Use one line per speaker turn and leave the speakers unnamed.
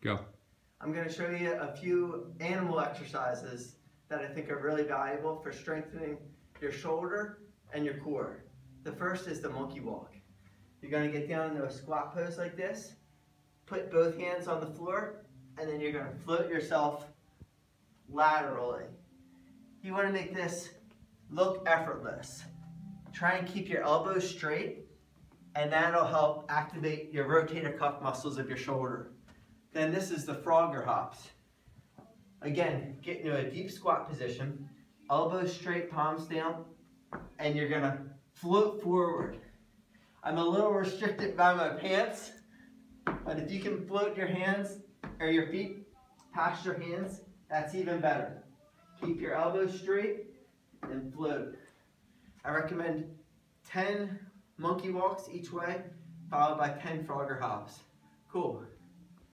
Go.
I'm going to show you a few animal exercises that I think are really valuable for strengthening your shoulder and your core. The first is the monkey walk. You're going to get down into a squat pose like this, put both hands on the floor, and then you're going to float yourself laterally. You want to make this look effortless. Try and keep your elbows straight, and that'll help activate your rotator cuff muscles of your shoulder. Then this is the Frogger hops. Again, get into a deep squat position, elbows straight, palms down, and you're gonna float forward. I'm a little restricted by my pants, but if you can float your hands or your feet past your hands, that's even better. Keep your elbows straight and float. I recommend 10 monkey walks each way, followed by 10 Frogger hops. Cool.